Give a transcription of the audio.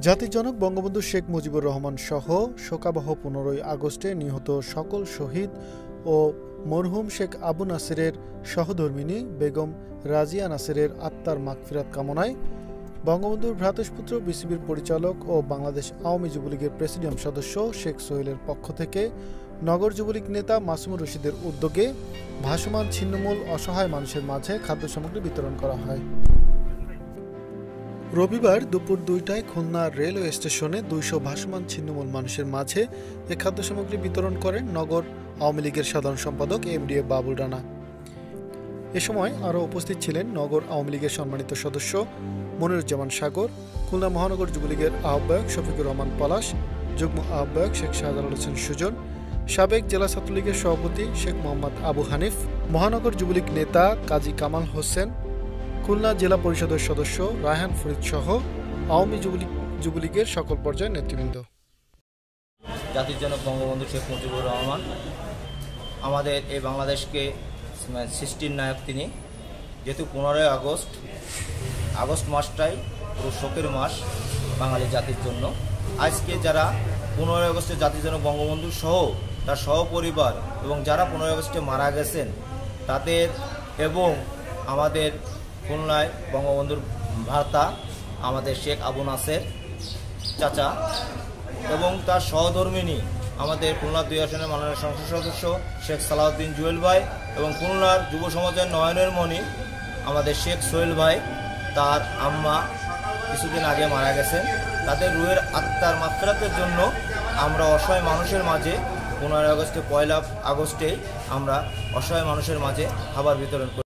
জাতির জনক বঙ্গবন্ধু শেখ মুজিবুর রহমান সহ শোকাবহ পনেরোই আগস্টে নিহত সকল শহীদ ও মরহুম শেখ আবু নাসিরের সহধর্মিনী বেগম রাজিয়া নাসিরের আত্মার মাগফিরাত কামনায় বঙ্গবন্ধুর ভ্রাতুষ্পুত্র বিসিবির পরিচালক ও বাংলাদেশ আওয়ামী যুবলীগের প্রেসিডিয়াম সদস্য শেখ সোহেলের পক্ষ থেকে নগর যুবলীগ নেতা মাসুমুর রশিদের উদ্যোগে ভাসমান ছিন্নমূল অসহায় মানুষের মাঝে খাদ্য সামগ্রী বিতরণ করা হয়। রবিবার দুপুর দুইটায় খুলনা রেলওয়ে স্টেশনে দুইশো ভাসমান ছিন্নমূল মানুষের মাঝে এ খাদ্য সামগ্রী বিতরণ করেন নগর আওয়ামী লীগের সাধারণ সম্পাদক M D A Babul Rana. এ সময় আরও উপস্থিত ছিলেন নগর আওয়ামী লীগের সম্মানিত সদস্য মনিরুজ্জামান সাগর, খুলনা মহানগর যুবলীগের আহ্বায়ক শফিকুর রহমান পলাশ, যুগ্ম আহ্বায়ক শেখ শাহজালাল হোসেন সুজন, সাবেক জেলা ছাত্রলীগের সভাপতি শেখ মোহাম্মদ আবু হানিফ, মহানগর যুবলীগ নেতা কাজী কামাল হোসেন খুলনা জেলা পরিষদের সদস্য রায়হান ফরিদ সহ আওয়ামী যুবলীগ যুবলীগের সকল পর্যায়ের নেতৃবৃন্দ। জাতির জনক বঙ্গবন্ধু শেখ মুজিবুর রহমান, আমাদের এই বাংলাদেশকে সৃষ্টির নায়ক তিনি। যেহেতু পনেরোই আগস্ট আগস্ট মাসটাই পুরো শোকের মাস বাঙালি জাতির জন্য। আজকে যারা পনেরোই আগস্টে জাতির জনক বঙ্গবন্ধু সহ, তার সহপরিবার এবং যারা পনেরোই আগস্টে মারা গেছেন, তাদের এবং আমাদের খুলনায় বঙ্গবন্ধুর ভাতা আমাদের শেখ আবু নাসের চাচা এবং তার সহধর্মিনী আমাদের খুলনা দুই আসনের মাননীয় সংসদ সদস্য শেখ সালাউদ্দিন জুয়েল ভাই এবং খুলনার যুব সমাজের নয়নের মণি আমাদের শেখ সোহেল ভাই, তার আম্মা কিছুদিন আগে মারা গেছেন তাদের রুয়ের আত্মার মাত্রাতের জন্য আমরা অসহায় মানুষের মাঝে পনেরোই আগস্টে পয়লা আগস্টেই আমরা অসহায় মানুষের মাঝে খাবার বিতরণ করি।